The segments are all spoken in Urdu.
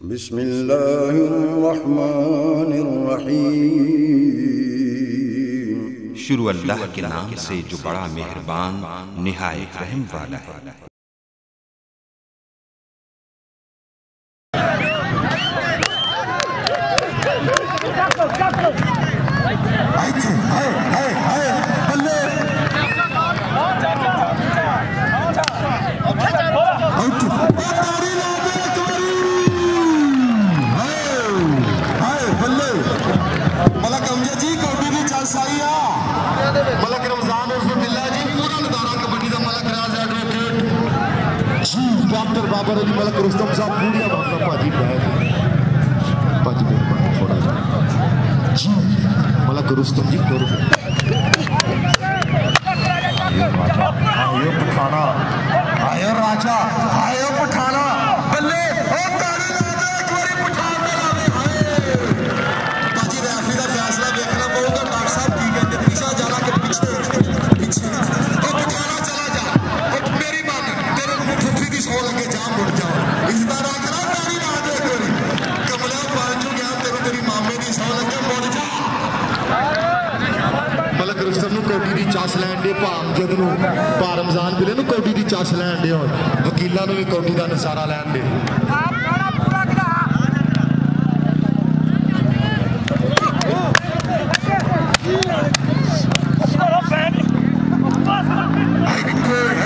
بسم الله الرحمن الرحيم. شروع اللہ کے نام سے جو بڑا مہربان، نہایت رحم والا ہے۔ ਵੀ ਕੌਡੀ ਦਾ ਨਿਸ਼ਾਨਾ ਲੈਣ ਦੇ Good.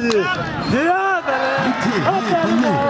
Allez, viens, allez,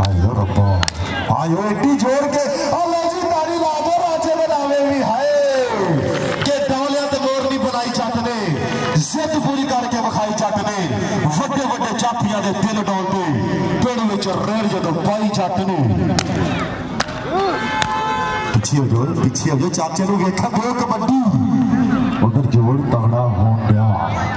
آئیو ربا آئیو اٹی جوڑ کے اللہ جی تاری لادو راجے بناوے بھی ہے کہ دولت مورنی بنائی چاہتنے زد پوری کر کے بخائی چاہتنے وڈے وڈے چاپیاں دے دل ڈالتے پیڑوں میں چرر جدو پائی چاہتنے پچھے جو پچھے جو چاچے لوگ ایک دو کبڈی اگر جوڑ تغڑا ہوں گیا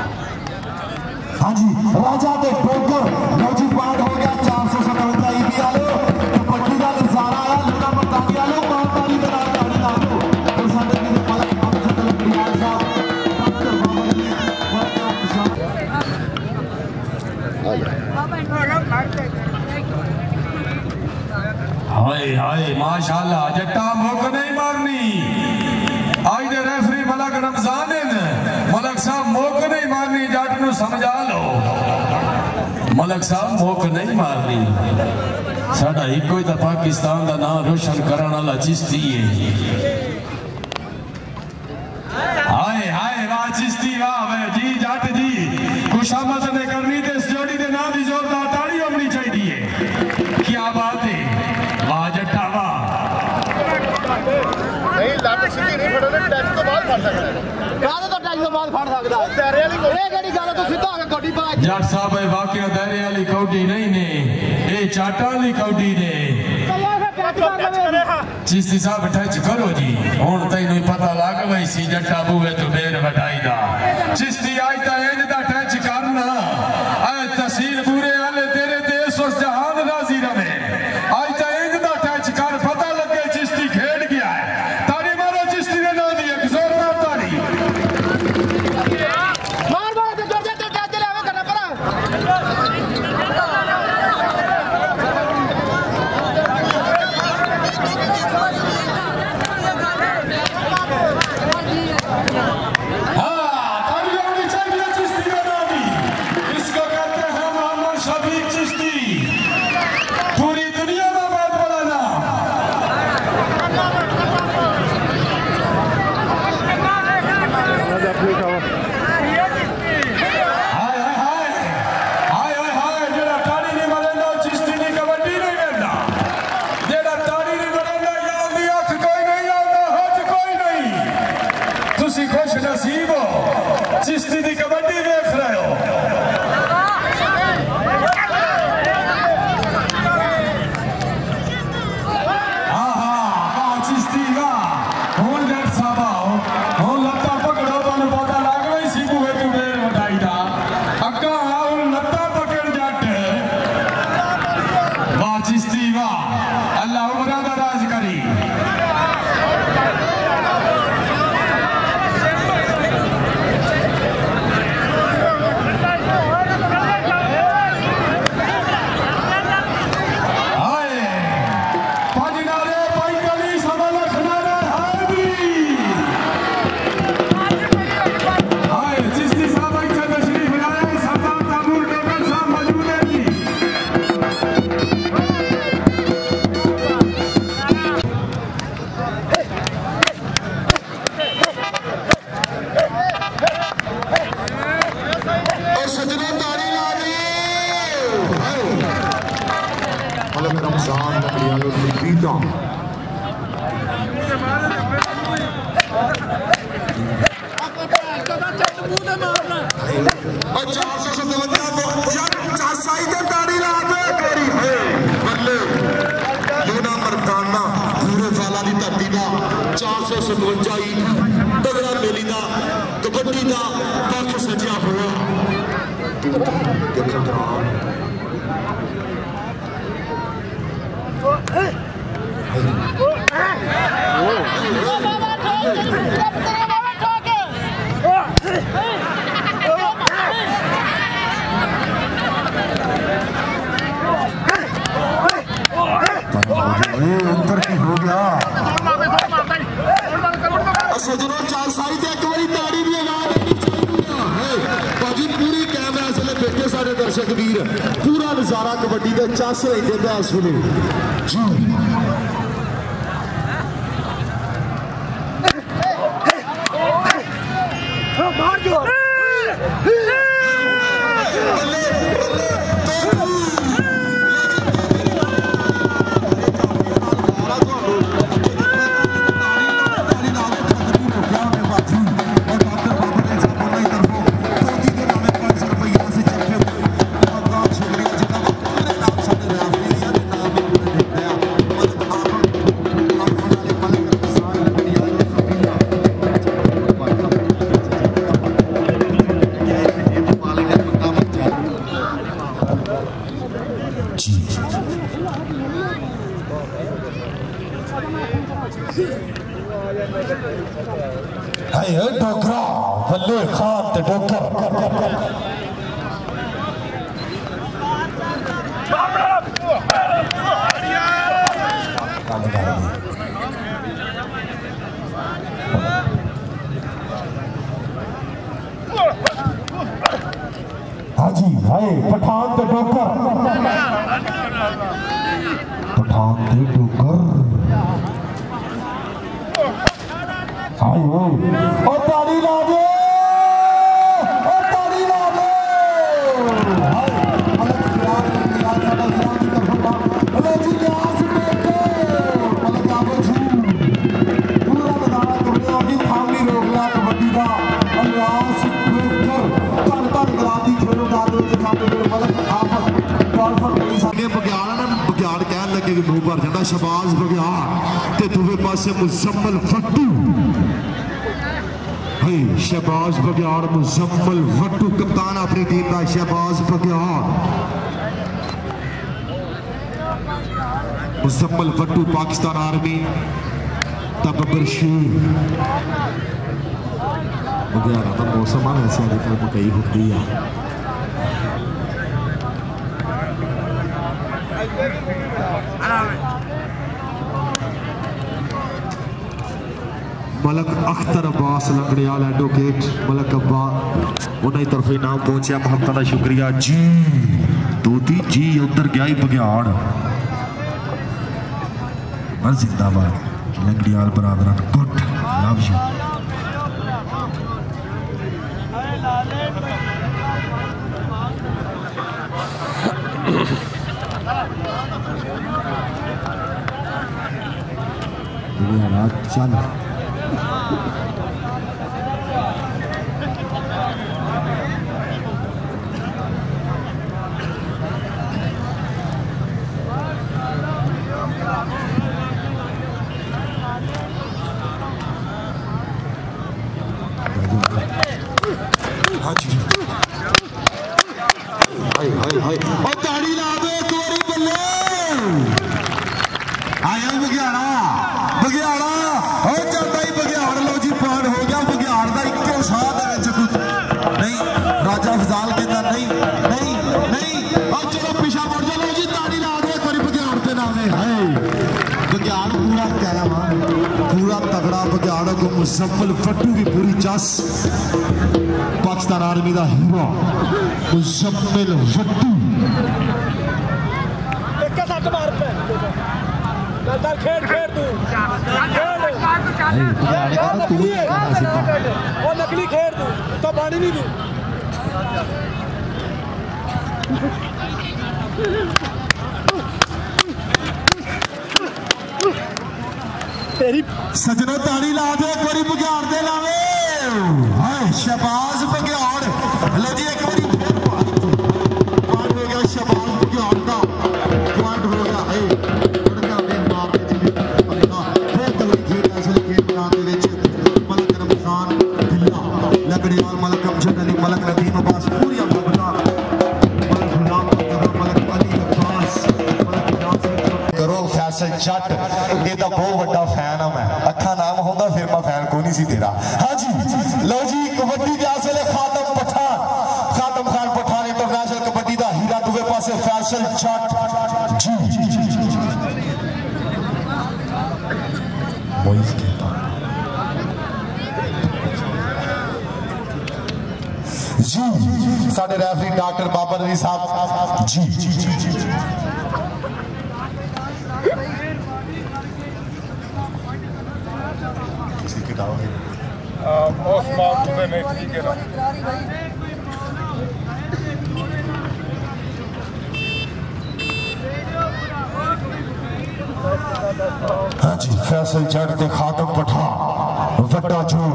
ماشاءاللہ جٹا موقع نہیں مارنی آج دے ریفری ملک رمضان ہیں ملک صاحب موقع نہیں مارنی جاٹ نو سمجھا لو ملک صاحب موک نہیں مارنی ساڑھا ہی کوئی تا پاکستان دا نا روشن کرانا لا چیستی ہے آئے آئے واہ چیستی واہ جی جاٹ جی کچھ آمد نے کرنی دے اس جوڑی دے نا دی زوردار تاڑی ہمنی چاہی دیئے کیا بات ہے واہ جٹا نہیں لاٹک سکی نہیں پڑھو نے ٹیسٹ بات بہت پڑھتا ہے ਜੱਟ ਸਾਹਿਬ ਇਹ ਵਾਕਿਆ ਦਹਿਰੇ ਵਾਲੀ ਕੌਡੀ ਨਹੀਂ ਨੇ। ਇਹ ਚਾਟਾਂ ਵਾਲੀ ਕੌਡੀ ਨੇ। ਚੀਸੀ ਸਾਹਿਬ ਟੱਚ ਕਰੋ ਜੀ। ਹੁਣ ਤੈਨੂੰ ਪਤਾ ਲੱਗ ਗਈ ਸੀ ਜੱਟਾ ਬੂਵੇ ਤੋਂ ਬੇਰ ਵਟਾਈ ਦਾ। ਚੀਸੀ ਅੱਜ ਤਾਂ Yes. کبڈی درشک ویر پورا نظارہ کبڈی دے چاس رہی دے ہائے ڈوکرا بلے خان تے ڈوکر ہاں جی ہائے پٹھان تے ڈوکر پٹھان تے ڈوکر ہائے تاڑی لا دے او تاڑی لا دے آبو شہباز بگیار مزمل وٹو کپتان اپنی ٹیم لیا شہباز بگیار۔ مزمل وٹو پاکستان آرمی۔ گرادی کھیلو دا دے جی تھاملی روک ملک مکئی گولفر ہے۔ ملک اختر عباس لنگڑیال ایڈوکیٹ ملک ابا۔ انہیں طرف نام پہنچیا، محمد کا شکریہ۔ جی دوتی جی ادھر گیا ہی بگیاڑ۔ بس زندہ باد لنگڑیال برادران گڈ لو یو بگیاڑ چل۔ ہاں جی ہائے ہائے ہائے او تاڑی مزفل فٹو بھی پوری چاس۔ پاکستان آرمی دا ہیرو۔ مزفل فٹو نکلی کھیڑ دوں۔ تو پانی نہیں دوں۔ ਤੇਰੀ ਸਜਣੋ ਤਾੜੀ ਲਾ ਦਿਓ ਇੱਕ ਵਾਰੀ ਬੁਗਿਆੜ ਦੇ ਲਾਵੇ। سید چاٹ جی بوئیز جی ساڑھے ریفری ڈاکٹر بابا علی صاحب جی کسی کے دعوے ہیں میں ٹھیک ہے ہاں جی فیصل جڑ تے خاتم پٹھا وڈا جوڑ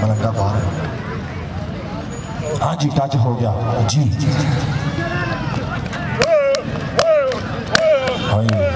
ملنگا باہر ہے ہاں جی ٹچ ہو گیا۔ جی۔ ہائے